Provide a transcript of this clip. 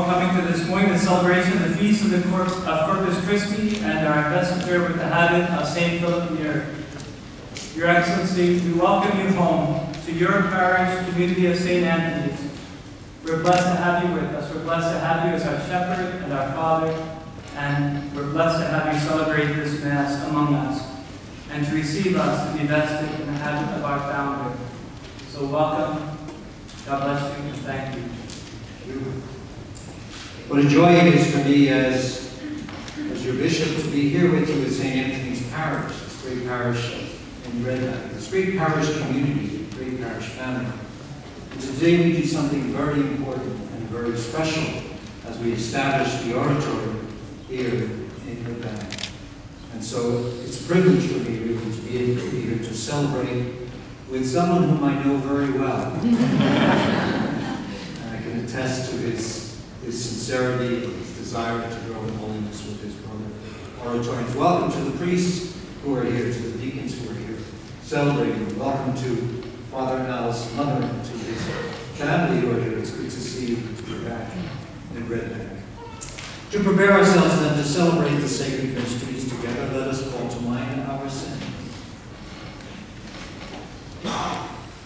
all coming to this morning, the celebration of the Feast of the Cor- of Corpus Christi and our investiture with the habit of St. Philip Neri. Your Excellency, we welcome you home to your parish community of St. Anthony's. We're blessed to have you with us. We're blessed to have you as our shepherd and our father, and we're blessed to have you celebrate this Mass among us and to receive us to be vested in the habit of our founder. So welcome. God bless you and thank you. What a joy it is for me as, as your bishop to be here with you at St. Anthony's Parish, this great parish in Red Bank, this great parish community, great parish family. And today we do something very important and very special as we establish the oratory here in Red Bank. And so it's a privilege for me really to be able to be here to celebrate with someone whom I know very well. And I can attest to his, his sincerity, and his desire to grow in holiness with his brother oratorians. Welcome to the priests who are here, to the deacons who are here celebrating. Welcome to Father Al's mother, and to his family who are here. It's good to see you be back in Red. To prepare ourselves then to celebrate the sacred mysteries together, let us call to mind our sins.